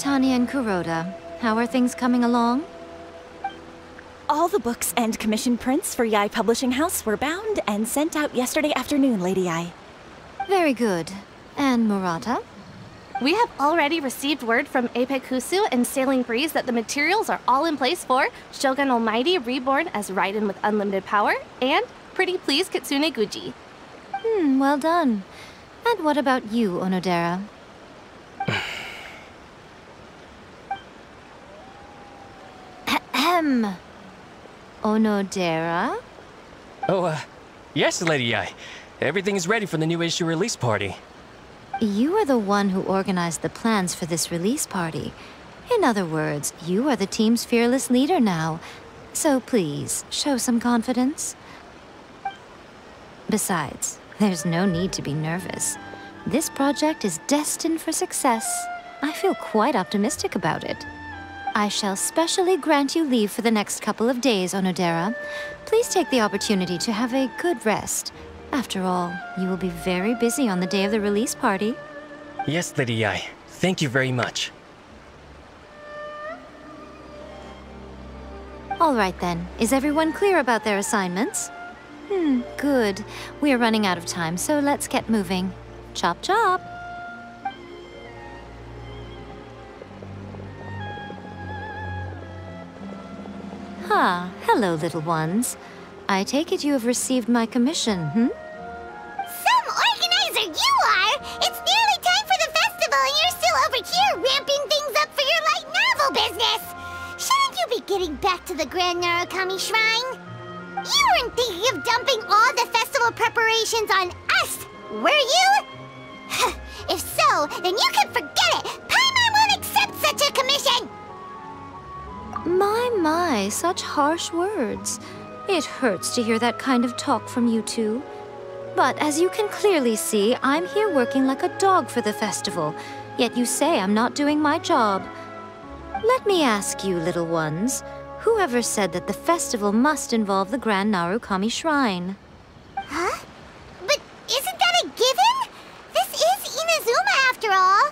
Tanya and Kuroda. How are things coming along? All the books and commission prints for Yae Publishing House were bound and sent out yesterday afternoon, Lady Yae. Very good. And Murata? We have already received word from Apekusu and Sailing Breeze that the materials are all in place for Shogun Almighty reborn as Raiden with unlimited power and Pretty Please Kitsune Guji. Hmm, well done. And what about you, Onodera? Onodera? Oh, uh, yes, Lady Yae. Everything is ready for the new issue release party. You are the one who organized the plans for this release party. In other words, you are the team's fearless leader now. So please, show some confidence. Besides, there's no need to be nervous. This project is destined for success. I feel quite optimistic about it. I shall specially grant you leave for the next couple of days, Onodera. Please take the opportunity to have a good rest. After all, you will be very busy on the day of the release party. Yes, Lady Yae. Thank you very much. All right then. Is everyone clear about their assignments? Hmm, good. We are running out of time, so let's get moving. Chop chop! Ah, hello, little ones. I take it you have received my commission, hmm? Some organizer you are! It's nearly time for the festival and you're still over here ramping things up for your light novel business! Shouldn't you be getting back to the Grand Narukami Shrine? You weren't thinking of dumping all the festival preparations on us, were you? if so, then you can forget it! Paimon won't accept such a commission! My, my, such harsh words. It hurts to hear that kind of talk from you two. But as you can clearly see, I'm here working like a dog for the festival, yet you say I'm not doing my job. Let me ask you, little ones, whoever said that the festival must involve the Grand Narukami Shrine? Huh? But isn't that a given? This is Inazuma after all.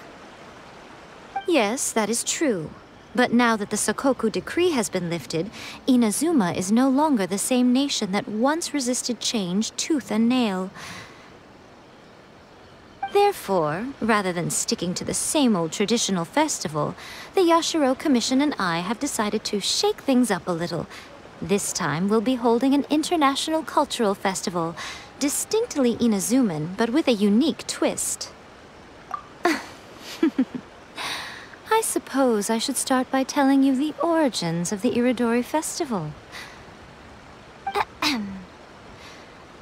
Yes, that is true. But now that the Sakoku decree has been lifted, Inazuma is no longer the same nation that once resisted change tooth and nail. Therefore, rather than sticking to the same old traditional festival, the Yashiro Commission and I have decided to shake things up a little. This time, we'll be holding an international cultural festival, distinctly Inazuman, but with a unique twist. I suppose I should start by telling you the origins of the Irodori Festival.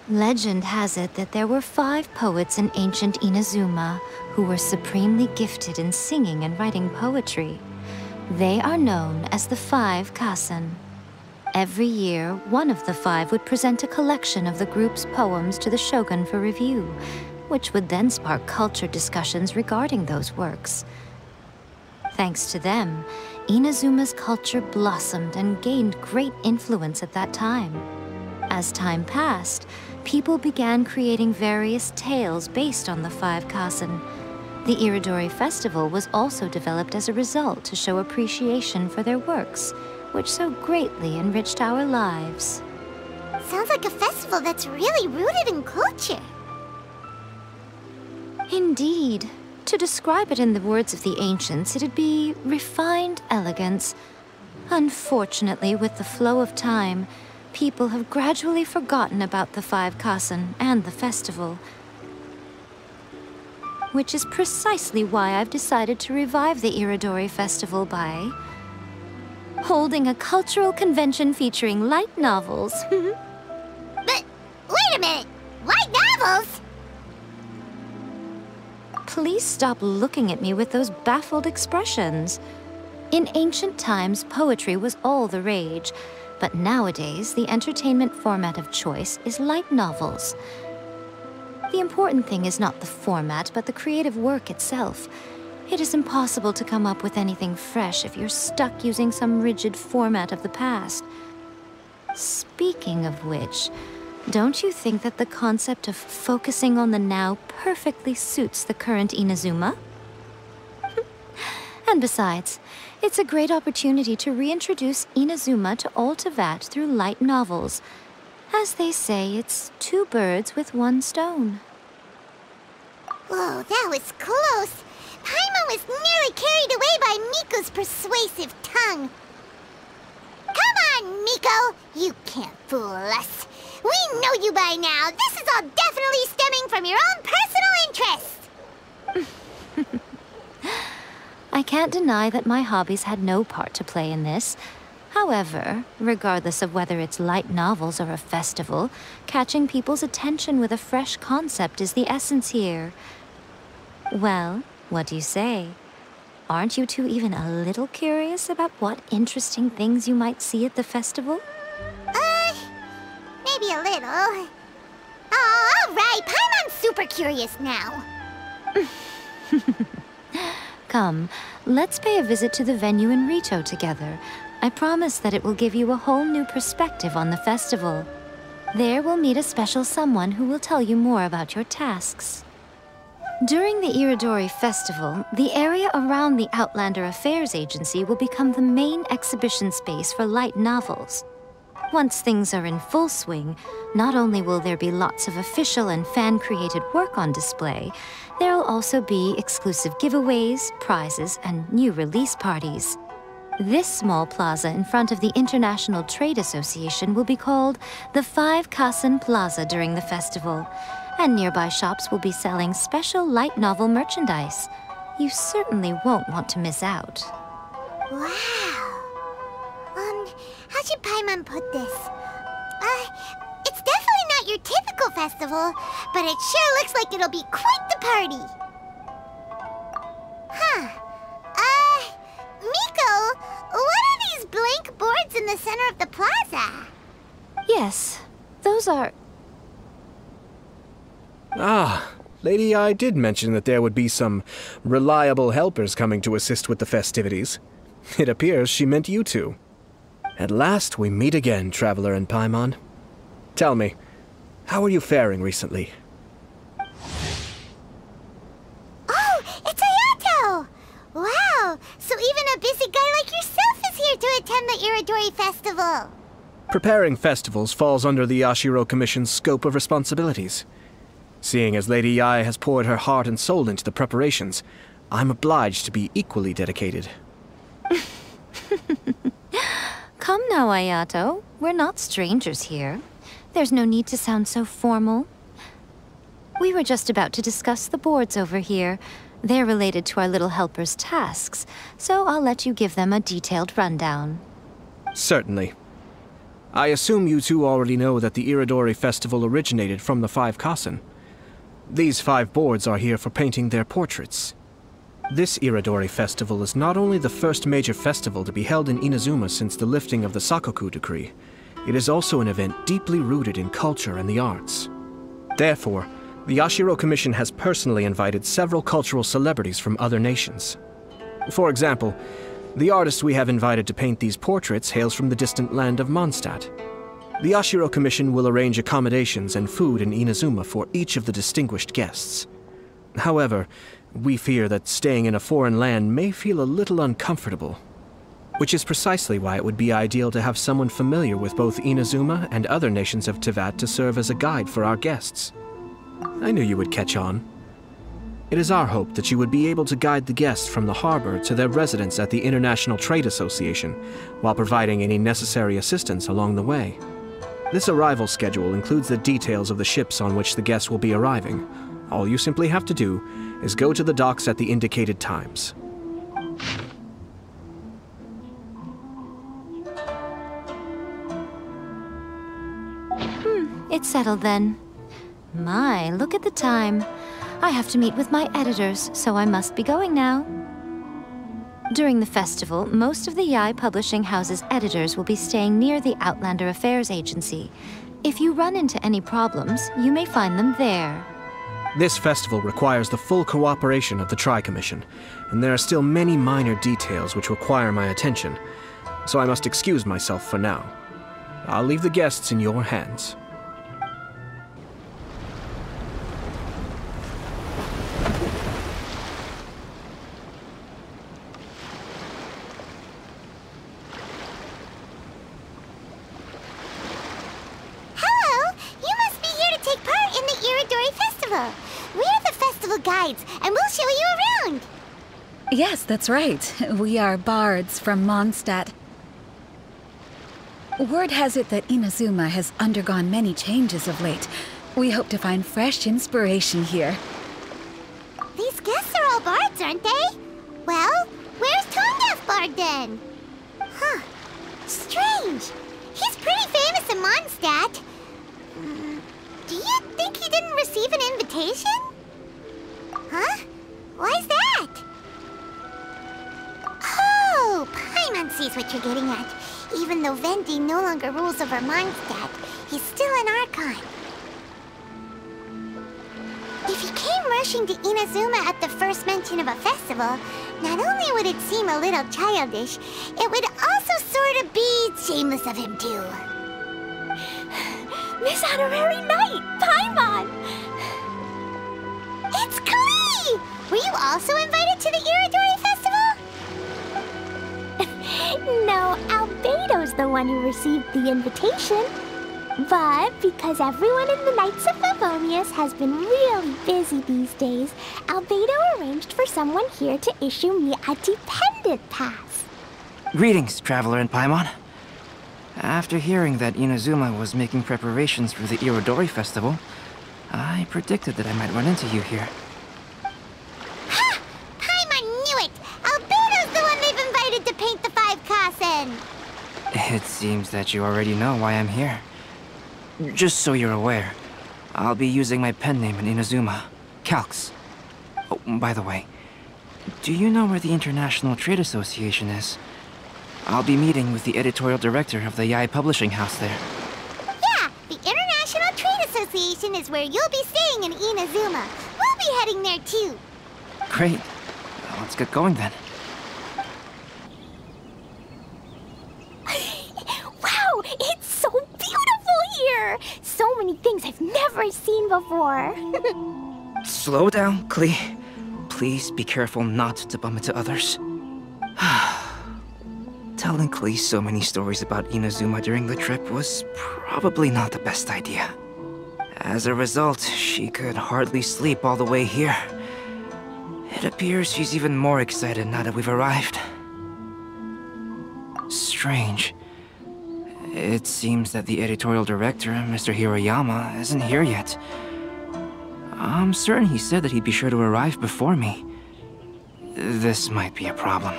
Legend has it that there were five poets in ancient Inazuma who were supremely gifted in singing and writing poetry. They are known as the Five Kasen. Every year, one of the five would present a collection of the group's poems to the shogun for review, which would then spark culture discussions regarding those works. Thanks to them, Inazuma's culture blossomed and gained great influence at that time. As time passed, people began creating various tales based on the Five Kasen. The Irodori Festival was also developed as a result to show appreciation for their works, which so greatly enriched our lives. Sounds like a festival that's really rooted in culture. Indeed. To describe it in the words of the ancients, it'd be refined elegance. Unfortunately, with the flow of time, people have gradually forgotten about the Five Kasen and the festival. Which is precisely why I've decided to revive the Irodori Festival by... holding a cultural convention featuring light novels. But wait a minute! Light novels? Please stop looking at me with those baffled expressions. In ancient times, poetry was all the rage, but nowadays, the entertainment format of choice is light novels. The important thing is not the format, but the creative work itself. It is impossible to come up with anything fresh if you're stuck using some rigid format of the past. Speaking of which, don't you think that the concept of focusing on the now perfectly suits the current Inazuma? And besides, it's a great opportunity to reintroduce Inazuma to all through light novels. As they say, it's two birds with one stone. Whoa, that was close. Paimon was nearly carried away by Miko's persuasive tongue. Come on, Miko! You can't fool us. We know you by now. This is all definitely stemming from your own personal interest. I can't deny that my hobbies had no part to play in this. However, regardless of whether it's light novels or a festival, catching people's attention with a fresh concept is the essence here. Well, what do you say? Aren't you two even a little curious about what interesting things you might see at the festival? Maybe a little. Oh, all right. Paimon's super curious now. Come, let's pay a visit to the venue in Ritou together. I promise that it will give you a whole new perspective on the festival. There we'll meet a special someone who will tell you more about your tasks. During the Irodori Festival, the area around the Outlander Affairs Agency will become the main exhibition space for light novels. Once things are in full swing, not only will there be lots of official and fan-created work on display, there'll also be exclusive giveaways, prizes, and new release parties. This small plaza in front of the International Trade Association will be called the Five Kasen Plaza during the festival, and nearby shops will be selling special light novel merchandise. You certainly won't want to miss out. Wow. Um, how should Paimon put this? Uh, it's definitely not your typical festival, but it sure looks like it'll be quite the party. Huh. Uh, Miko, what are these blank boards in the center of the plaza? Yes, those are... Ah, Lady Yae did mention that there would be some reliable helpers coming to assist with the festivities. It appears she meant you two. At last we meet again, Traveler and Paimon. Tell me, how are you faring recently? Oh, it's Ayato! Wow, so even a busy guy like yourself is here to attend the Irodori Festival. Preparing festivals falls under the Yashiro Commission's scope of responsibilities. Seeing as Lady Yae has poured her heart and soul into the preparations, I'm obliged to be equally dedicated. Come now, Ayato. We're not strangers here. There's no need to sound so formal. We were just about to discuss the boards over here. They're related to our little helper's tasks, so I'll let you give them a detailed rundown. Certainly. I assume you two already know that the Irodori Festival originated from the Five Kasen. These five boards are here for painting their portraits. This Irodori Festival is not only the first major festival to be held in Inazuma since the lifting of the Sakoku Decree, it is also an event deeply rooted in culture and the arts. Therefore, the Yashiro Commission has personally invited several cultural celebrities from other nations. For example, the artist we have invited to paint these portraits hails from the distant land of Mondstadt. The Yashiro Commission will arrange accommodations and food in Inazuma for each of the distinguished guests. However, we fear that staying in a foreign land may feel a little uncomfortable. Which is precisely why it would be ideal to have someone familiar with both Inazuma and other nations of Teyvat to serve as a guide for our guests. I knew you would catch on. It is our hope that you would be able to guide the guests from the harbor to their residence at the International Trade Association, while providing any necessary assistance along the way. This arrival schedule includes the details of the ships on which the guests will be arriving. All you simply have to do is go to the docks at the indicated times. Hmm, it's settled then. My, look at the time. I have to meet with my editors, so I must be going now. During the festival, most of the Yae Publishing House's editors will be staying near the Outlander Affairs Agency. If you run into any problems, you may find them there. This festival requires the full cooperation of the Tri-Commission, and there are still many minor details which require my attention, so I must excuse myself for now. I'll leave the guests in your hands. festival guides, and we'll show you around. Yes, that's right. We are bards from Mondstadt. Word has it that Inazuma has undergone many changes of late. We hope to find fresh inspiration here. These guests are all bards, aren't they? Well, where's Tone Deaf Bard then? Huh. Strange. He's pretty famous in Mondstadt. Mm, do you think he didn't receive an invitation? Huh? Why's sees what you're getting at. Even though Venti no longer rules over Mondstadt, he's still an Archon. If he came rushing to Inazuma at the first mention of a festival, not only would it seem a little childish, it would also sort of be shameless of him too. Miss Honorary Knight, Paimon! It's Klee! Were you also invited to the Irodori Festival? No, Albedo's the one who received the invitation. But because everyone in the Knights of Favonius has been really busy these days, Albedo arranged for someone here to issue me a dependent pass. Greetings, Traveler in Paimon. After hearing that Inazuma was making preparations for the Irodori Festival, I predicted that I might run into you here. Ha! Paimon knew it! Albedo's the one they've invited to paint the Five Kasen! It seems that you already know why I'm here. Just so you're aware, I'll be using my pen name in Inazuma, Calx. Oh, by the way, do you know where the International Trade Association is? I'll be meeting with the editorial director of the Yae Publishing House there. Yeah, the International Trade Association is where you'll be staying in Inazuma. We'll be heading there too. Great. Let's get going then. wow, it's so beautiful here! So many things I've never before. Slow down, Klee. Please be careful not to bump into others. Telling Klee so many stories about Inazuma during the trip was probably not the best idea. As a result, she could hardly sleep all the way here. It appears she's even more excited now that we've arrived. Strange. It seems that the editorial director, Mr. Hirayama, isn't here yet. I'm certain he said that he'd be sure to arrive before me. This might be a problem.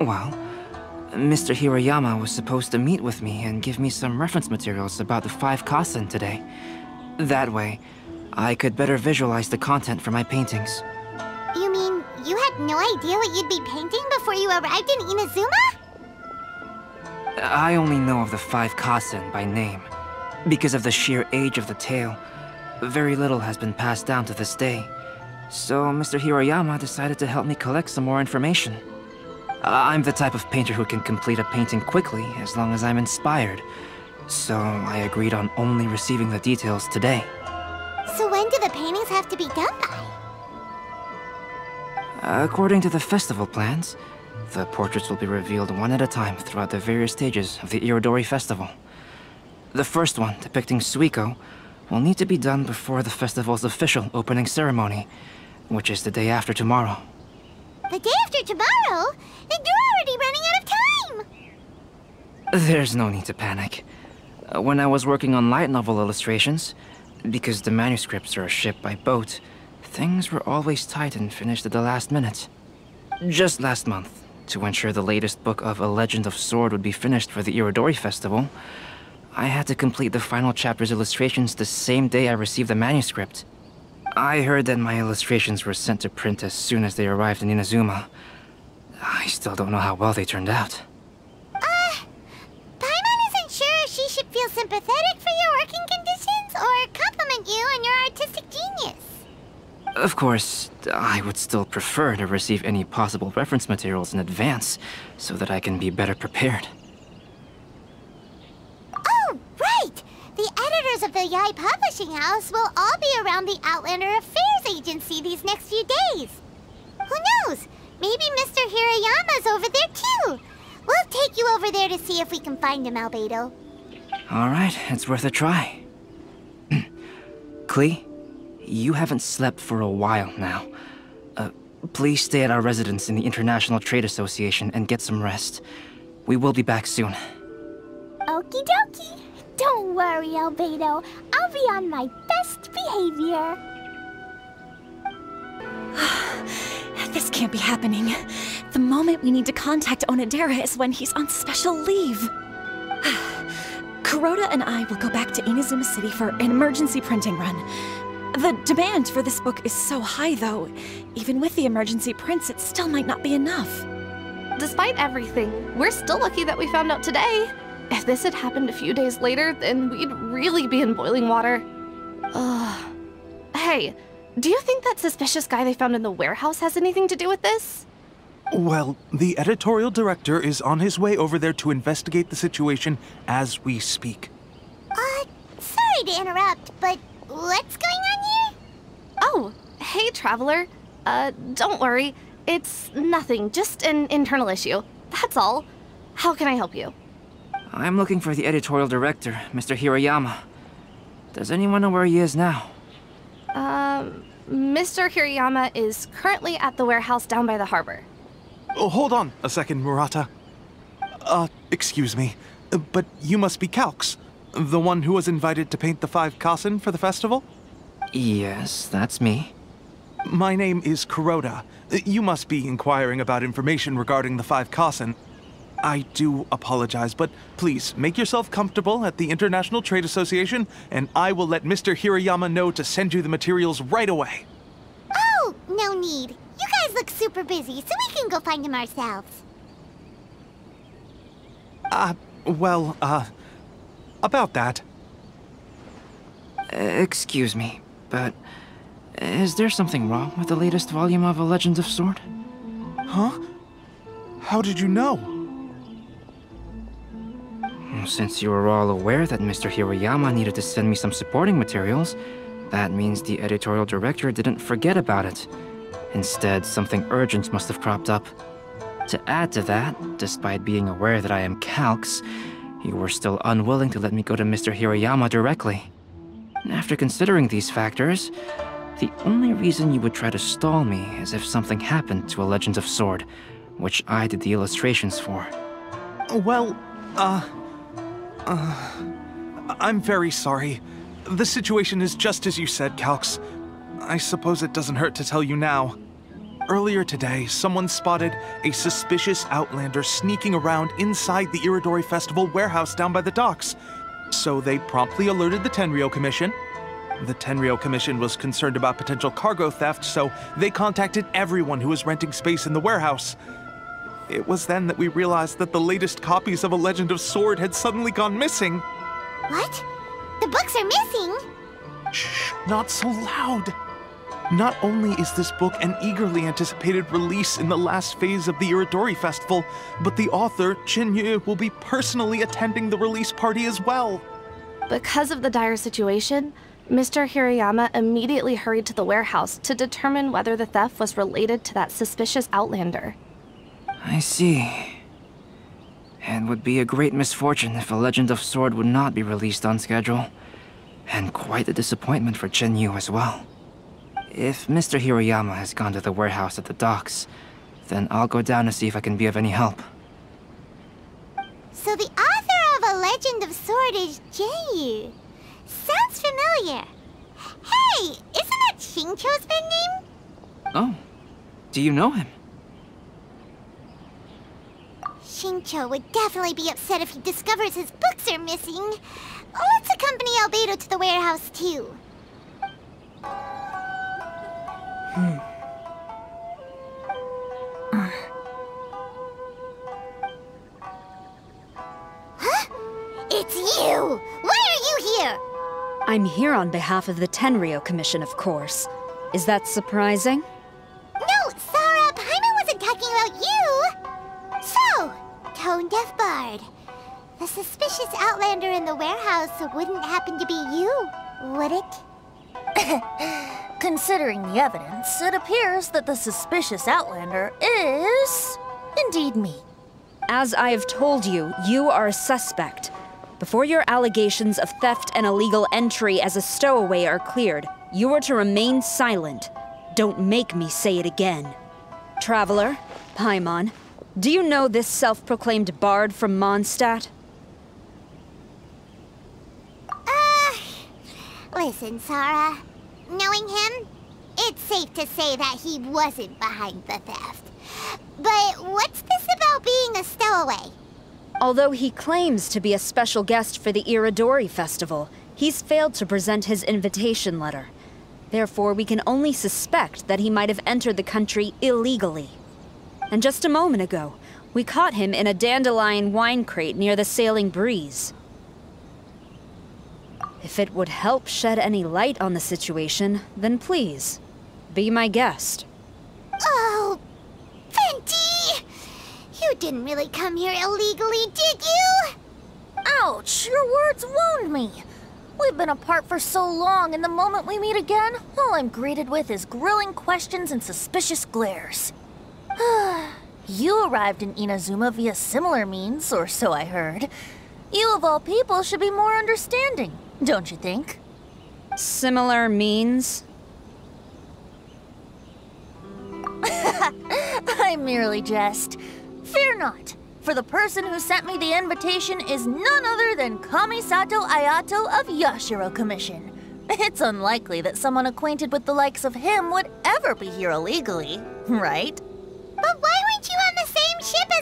Well, Mr. Hirayama was supposed to meet with me and give me some reference materials about the Five Kasen today. That way, I could better visualize the content for my paintings. You mean you had no idea what you'd be painting before you arrived in Inazuma? I only know of the Five Kasen by name. Because of the sheer age of the tale, very little has been passed down to this day. So Mr. Hirayama decided to help me collect some more information. I'm the type of painter who can complete a painting quickly as long as I'm inspired. So I agreed on only receiving the details today. So when do the paintings have to be done by? According to the festival plans, the portraits will be revealed one at a time throughout the various stages of the Irodori Festival. The first one, depicting Suiko, will need to be done before the festival's official opening ceremony, which is the day after tomorrow. The day after tomorrow? Then you're already running out of time! There's no need to panic. Uh, When I was working on light novel illustrations, because the manuscripts are shipped by boat, things were always tight and finished at the last minute. Just last month, to ensure the latest book of A Legend of Sword would be finished for the Irodori Festival, I had to complete the final chapter's illustrations the same day I received the manuscript. I heard that my illustrations were sent to print as soon as they arrived in Inazuma. I still don't know how well they turned out. Uh, Paimon isn't sure if she should feel sympathetic for your working conditions or compliment you on your artistic. Of course, I would still prefer to receive any possible reference materials in advance so that I can be better prepared. Oh, right! The editors of the Yae Publishing House will all be around the Outlander Affairs Agency these next few days. Who knows? Maybe Mr. Hirayama's over there too. We'll take you over there to see if we can find him, Albedo. All right, it's worth a try. Klee, You haven't slept for a while now. Uh, please stay at our residence in the International Trade Association and get some rest. We will be back soon. Okie dokie. Don't worry, Albedo. I'll be on my best behavior. This can't be happening. The moment we need to contact Onodera is when he's on special leave. Kuroda and I will go back to Inazuma City for an emergency printing run. The demand for this book is so high, though. Even with the emergency prints, it still might not be enough. Despite everything, we're still lucky that we found out today. If this had happened a few days later, then we'd really be in boiling water. Ugh. Hey, do you think that suspicious guy they found in the warehouse has anything to do with this? Well, the editorial director is on his way over there to investigate the situation as we speak. Uh, sorry to interrupt, but what's going on here? Oh, hey, Traveler. Uh, don't worry. It's nothing, just an internal issue. That's all. How can I help you? I'm looking for the editorial director, Mr. Hirayama. Does anyone know where he is now? Um, Mr. Hirayama is currently at the warehouse down by the harbor. Oh, hold on a second, Murata. Uh, excuse me, but you must be Calx, the one who was invited to paint the Five Kasen for the festival? Yes, that's me. My name is Kuroda. You must be inquiring about information regarding the Five Kasen. I do apologize, but please make yourself comfortable at the International Trade Association, and I will let Mr. Hirayama know to send you the materials right away. Oh, no need. You guys look super busy, so we can go find him ourselves. Uh, well, uh, about that. Excuse me, but is there something wrong with the latest volume of A Legend of Sword? Huh? How did you know? Since you were all aware that Mr. Hirayama needed to send me some supporting materials, that means the editorial director didn't forget about it. Instead, something urgent must have cropped up. To add to that, despite being aware that I am Calx, you were still unwilling to let me go to Mr. Hirayama directly. After considering these factors, the only reason you would try to stall me is if something happened to A Legend of Sword, which I did the illustrations for. Well, uh, uh, I'm very sorry. The situation is just as you said, Calx. I suppose it doesn't hurt to tell you now. Earlier today, someone spotted a suspicious outlander sneaking around inside the Irodori Festival warehouse down by the docks. So they promptly alerted the Tenryou Commission. The Tenryou Commission was concerned about potential cargo theft, so they contacted everyone who was renting space in the warehouse. It was then that we realized that the latest copies of A Legend of Sword had suddenly gone missing. What? The books are missing? Shh, not so loud. Not only is this book an eagerly anticipated release in the last phase of the Irodori Festival, but the author, Zhenyu, will be personally attending the release party as well. Because of the dire situation, Mr. Hirayama immediately hurried to the warehouse to determine whether the theft was related to that suspicious outlander. I see. It would be a great misfortune if A Legend of Sword would not be released on schedule. And quite a disappointment for Zhenyu as well. If Mr. Hirayama has gone to the warehouse at the docks, then I'll go down to see if I can be of any help. So the author of A Legend of Sword is Yu. Sounds familiar. Hey, isn't that Xingqiu's pen name? Oh, do you know him? Xingqiu would definitely be upset if he discovers his books are missing. Let's accompany Albedo to the warehouse, too. It's you! Why are you here? I'm here on behalf of the Tenryou Commission, of course. Is that surprising? No, Sara, Paimon wasn't talking about you! So, Tone Deaf Bard. The suspicious outlander in the warehouse wouldn't happen to be you, would it? Considering the evidence, it appears that the suspicious outlander is indeed me. As I have told you, you are a suspect. Before your allegations of theft and illegal entry as a stowaway are cleared, You are to remain silent. Don't make me say it again. Traveler, Paimon, do you know this self-proclaimed bard from Mondstadt? Uh, listen, Sara. Knowing him, it's safe to say that he wasn't behind the theft. But what's this about being a stowaway? Although he claims to be a special guest for the Irodori Festival, he's failed to present his invitation letter. Therefore, we can only suspect that he might have entered the country illegally. And just a moment ago, we caught him in a dandelion wine crate near the Sailing Breeze. If it would help shed any light on the situation, then please, be my guest. Oh, Venti! You didn't really come here illegally, did you? Ouch! Your words wound me. We've been apart for so long, and the moment we meet again, all I'm greeted with is grilling questions and suspicious glares. you arrived in Inazuma via similar means, or so I heard. You, of all people, should be more understanding, don't you think? Similar means? I merely jest. Fear not, for the person who sent me the invitation is none other than Kamisato Ayato of Yashiro Commission. It's unlikely that someone acquainted with the likes of him would ever be here illegally, right? But why weren't you on the same ship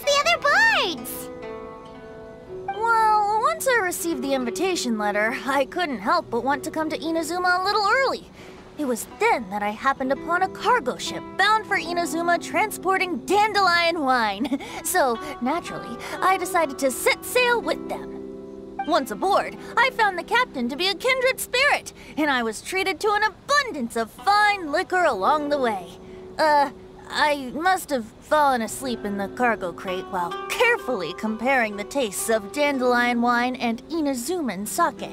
invitation letter, I couldn't help but want to come to Inazuma a little early. It was then that I happened upon a cargo ship bound for Inazuma transporting dandelion wine. So, naturally, I decided to set sail with them. Once aboard, I found the captain to be a kindred spirit, and I was treated to an abundance of fine liquor along the way. Uh, I must have fallen asleep in the cargo crate while carefully comparing the tastes of dandelion wine and Inazuman sake.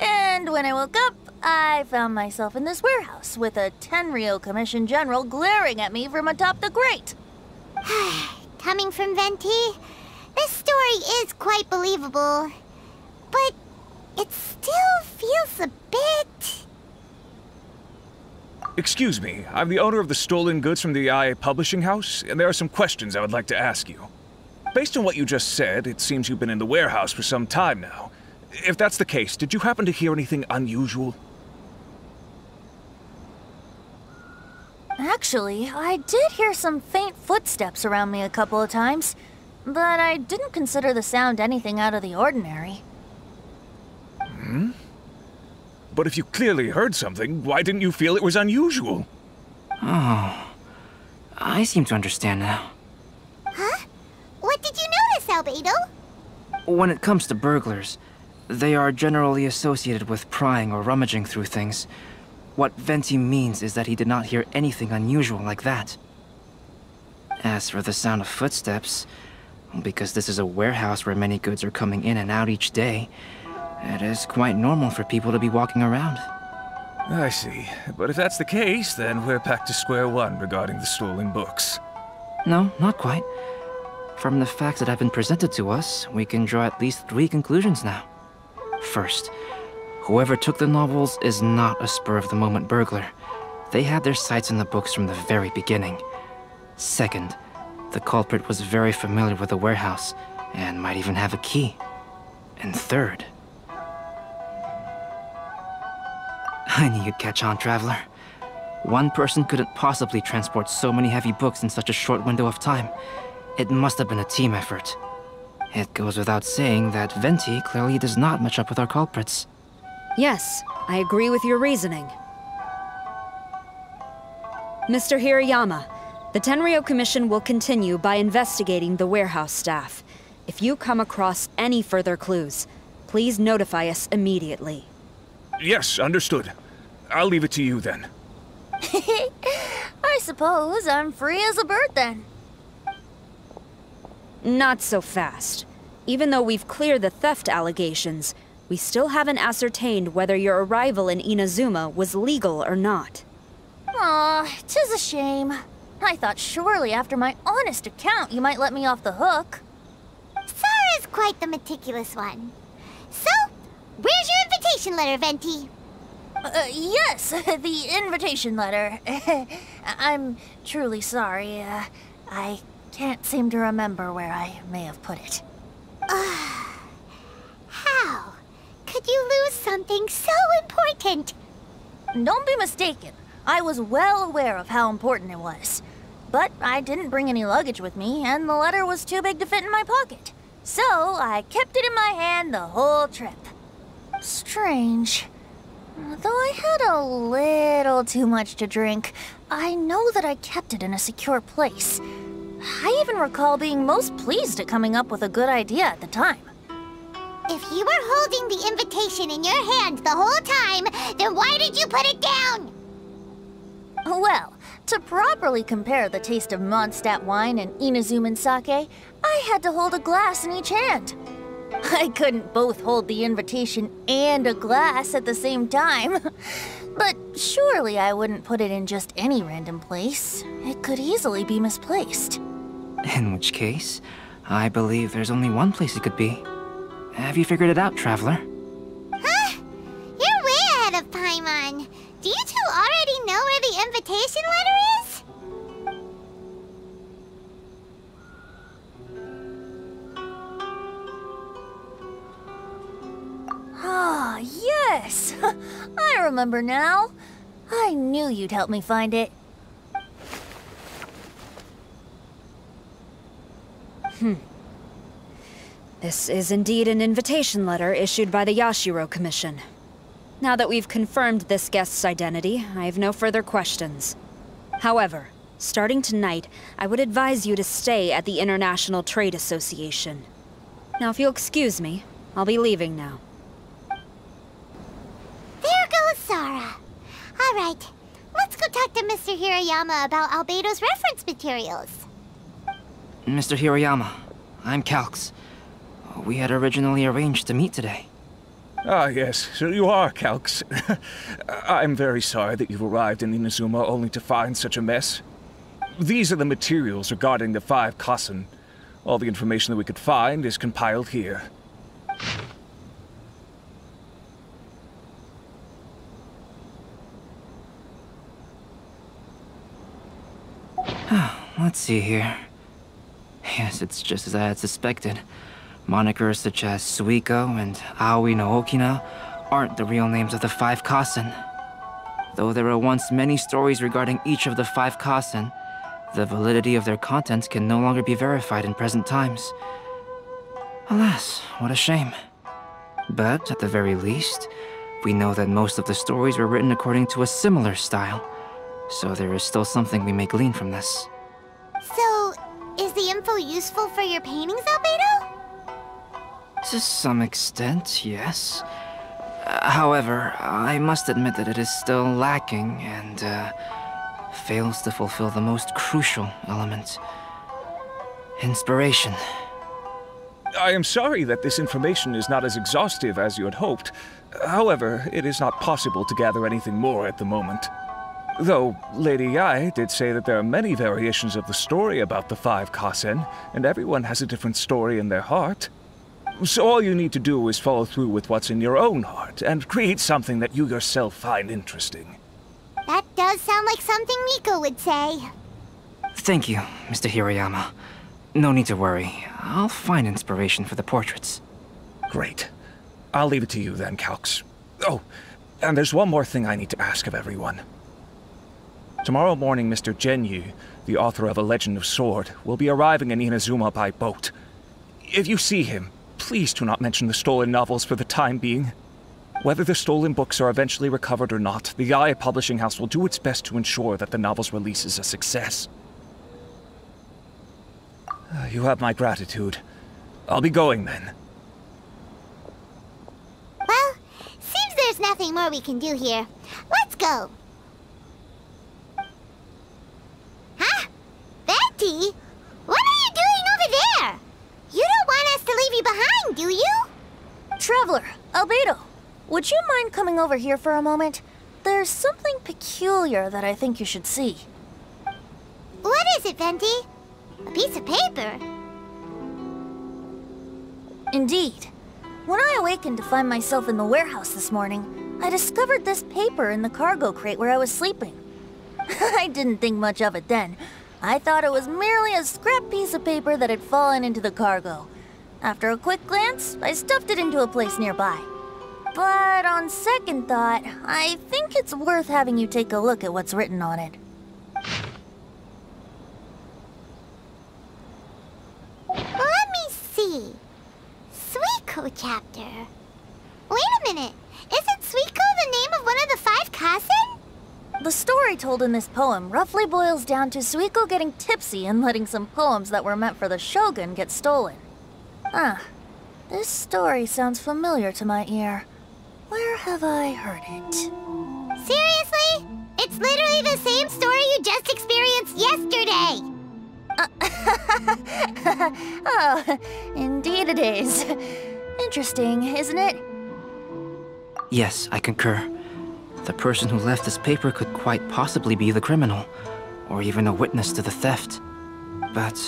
And when I woke up, I found myself in this warehouse with a Tenryou Commission General glaring at me from atop the grate. Coming from Venti, this story is quite believable. But it still feels a bit... Excuse me, I'm the owner of the stolen goods from the Yae Publishing House, and there are some questions I would like to ask you. Based on what you just said, it seems you've been in the warehouse for some time now. If that's the case, did you happen to hear anything unusual? Actually, I did hear some faint footsteps around me a couple of times, but I didn't consider the sound anything out of the ordinary. Hmm? But if you clearly heard something, why didn't you feel it was unusual? Oh, I seem to understand now. Huh? What did you notice, Albedo? When it comes to burglars, they are generally associated with prying or rummaging through things. What Venti means is that he did not hear anything unusual like that. As for the sound of footsteps, because this is a warehouse where many goods are coming in and out each day, it is quite normal for people to be walking around. I see. But if that's the case, then we're back to square one regarding the stolen books. No, not quite. From the facts that have been presented to us, we can draw at least three conclusions now. First, whoever took the novels is not a spur-of-the-moment burglar. They had their sights on the books from the very beginning. Second, the culprit was very familiar with the warehouse, and might even have a key. And third... I knew you'd catch on, Traveler. One person couldn't possibly transport so many heavy books in such a short window of time. It must have been a team effort. It goes without saying that Venti clearly does not match up with our culprits. Yes, I agree with your reasoning. Mr. Hirayama, the Tenryou Commission will continue by investigating the warehouse staff. If you come across any further clues, please notify us immediately. Yes, understood. I'll leave it to you then. I suppose I'm free as a bird then. Not so fast. Even though we've cleared the theft allegations, we still haven't ascertained whether your arrival in Inazuma was legal or not. Aw, tis a shame. I thought surely after my honest account you might let me off the hook. Sara's quite the meticulous one. So, where's your invitation letter, Venti? Uh, yes, the invitation letter. I'm truly sorry. Uh, I can't seem to remember where I may have put it. How could you lose something so important? Don't be mistaken. I was well aware of how important it was. But I didn't bring any luggage with me, and the letter was too big to fit in my pocket. So I kept it in my hand the whole trip. Strange. Though I had a little too much to drink, I know that I kept it in a secure place. I even recall being most pleased at coming up with a good idea at the time. If you were holding the invitation in your hand the whole time, then why did you put it down? Well, to properly compare the taste of Mondstadt wine and Inazuman sake, I had to hold a glass in each hand. I couldn't both hold the invitation and a glass at the same time. but surely I wouldn't put it in just any random place. It could easily be misplaced. In which case, I believe there's only one place it could be. Have you figured it out, Traveler? Huh? You're way ahead of Paimon. Do you two already know where the invitation letter is? Yes! I remember now. I knew you'd help me find it. Hmm. This is indeed an invitation letter issued by the Yashiro Commission. Now that we've confirmed this guest's identity, I have no further questions. However, starting tonight, I would advise you to stay at the International Trade Association. Now, if you'll excuse me, I'll be leaving now. There goes Sara. All right, let's go talk to Mr. Hirayama about Albedo's reference materials. Mr. Hirayama, I'm Calx. We had originally arranged to meet today. Ah, yes, so you are, Calx. I'm very sorry that you've arrived in Inazuma only to find such a mess. These are the materials regarding the five Kasen. All the information that we could find is compiled here. Let's see here. Yes, it's just as I had suspected. Monikers such as Suiko and Aoi no Okina aren't the real names of the five Kasen. Though there were once many stories regarding each of the five Kasen, the validity of their contents can no longer be verified in present times. Alas, what a shame. But at the very least, we know that most of the stories were written according to a similar style, so there is still something we may glean from this. So, info useful for your paintings, Albedo? To some extent, yes. Uh, however, I must admit that it is still lacking and uh, fails to fulfill the most crucial element inspiration. I am sorry that this information is not as exhaustive as you had hoped. However, it is not possible to gather anything more at the moment. Though Lady Yae did say that there are many variations of the story about the five Kasen, and everyone has a different story in their heart. So all you need to do is follow through with what's in your own heart, and create something that you yourself find interesting. That does sound like something Miko would say. Thank you, Mr. Hirayama. No need to worry. I'll find inspiration for the portraits. Great. I'll leave it to you then, Calx. Oh, and there's one more thing I need to ask of everyone. Tomorrow morning, Mr. Zhenyu, the author of A Legend of Sword, will be arriving in Inazuma by boat. If you see him, please do not mention the stolen novels for the time being. Whether the stolen books are eventually recovered or not, the Yae Publishing House will do its best to ensure that the novel's release is a success. You have my gratitude. I'll be going then. Well, seems there's nothing more we can do here. Let's go. Huh? What are you doing over there? You don't want us to leave you behind, do you? Traveler, Albedo, would you mind coming over here for a moment? There's something peculiar that I think you should see. What is it, Venti? A piece of paper? Indeed. When I awakened to find myself in the warehouse this morning, I discovered this paper in the cargo crate where I was sleeping. I didn't think much of it then. I thought it was merely a scrap piece of paper that had fallen into the cargo. After a quick glance, I stuffed it into a place nearby. But on second thought, I think it's worth having you take a look at what's written on it. Let me see. Suikou chapter. Wait a minute. Isn't Suikou the name of one of the five Kasen? The story told in this poem roughly boils down to Suikou getting tipsy and letting some poems that were meant for the shogun get stolen. Ah, this story sounds familiar to my ear. Where have I heard it? Seriously? It's literally the same story you just experienced yesterday. oh, indeed it is. Interesting, isn't it? Yes, I concur. The person who left this paper could quite possibly be the criminal, or even a witness to the theft. But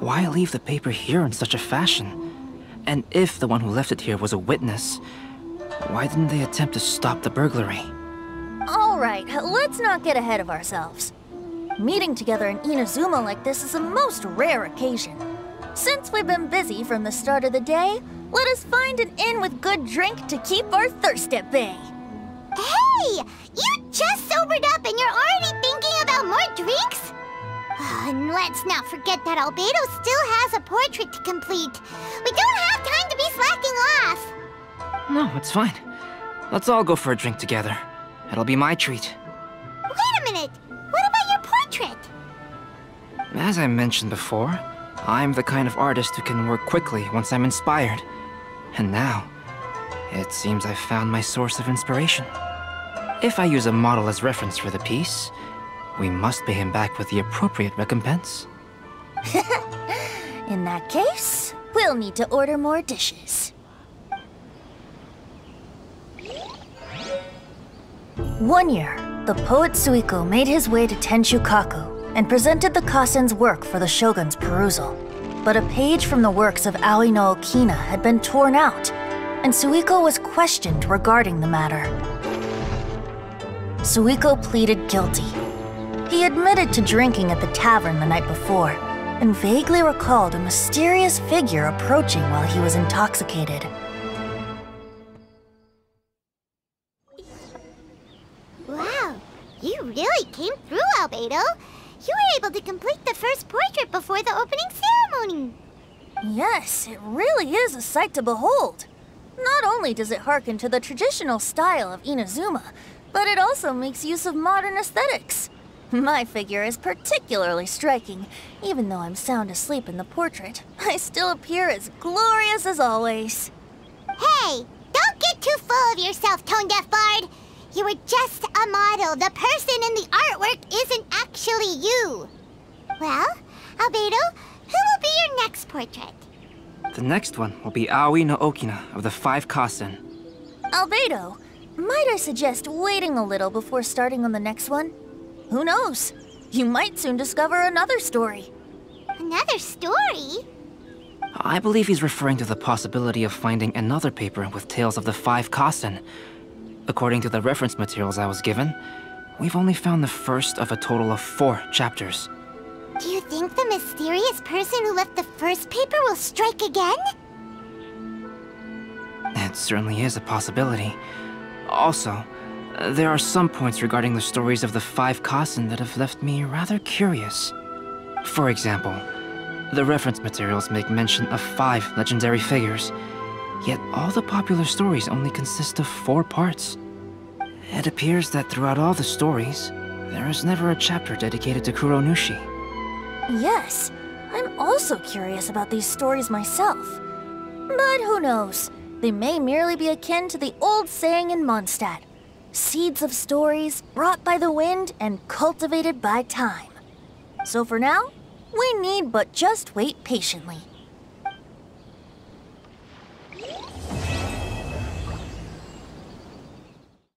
why leave the paper here in such a fashion? And if the one who left it here was a witness, why didn't they attempt to stop the burglary? All right, let's not get ahead of ourselves. Meeting together in Inazuma like this is a most rare occasion. Since we've been busy from the start of the day, let us find an inn with good drink to keep our thirst at bay. Hey! You just sobered up and you're already thinking about more drinks? Oh, and let's not forget that Albedo still has a portrait to complete. We don't have time to be slacking off. No, it's fine. Let's all go for a drink together. It'll be my treat. Wait a minute. What about your portrait? As I mentioned before, I'm the kind of artist who can work quickly once I'm inspired. And now, it seems I've found my source of inspiration. If I use a model as reference for the piece, we must pay him back with the appropriate recompense. In that case, we'll need to order more dishes. One year, the poet Suikou made his way to Tenshukaku and presented the Kasen's work for the shogun's perusal. But a page from the works of Aoi no Okina had been torn out, and Suikou was questioned regarding the matter. Suikou pleaded guilty. He admitted to drinking at the tavern the night before, and vaguely recalled a mysterious figure approaching while he was intoxicated. Wow, you really came through, Albedo. You were able to complete the first portrait before the opening ceremony. Yes, it really is a sight to behold. Not only does it harken to the traditional style of Inazuma, but it also makes use of modern aesthetics. My figure is particularly striking. Even though I'm sound asleep in the portrait, I still appear as glorious as always. Hey, don't get too full of yourself, Tone Deaf Bard. You were just a model. The person in the artwork isn't actually you. Well, Albedo, who will be your next portrait? The next one will be Aoi no Okina of the Five Kasen. Albedo, might I suggest waiting a little before starting on the next one? Who knows? You might soon discover another story. Another story? I believe he's referring to the possibility of finding another paper with tales of the Five Kasen. According to the reference materials I was given, we've only found the first of a total of four chapters. Do you think the mysterious person who left the first paper will strike again? That certainly is a possibility. Also, there are some points regarding the stories of the Five Kasen that have left me rather curious. For example, the reference materials make mention of five legendary figures, yet all the popular stories only consist of four parts. It appears that throughout all the stories, there is never a chapter dedicated to Kuronushi. Yes, I'm also curious about these stories myself. But who knows? They may merely be akin to the old saying in Mondstadt seeds of stories brought by the wind and cultivated by time. So for now, we need but just wait patiently.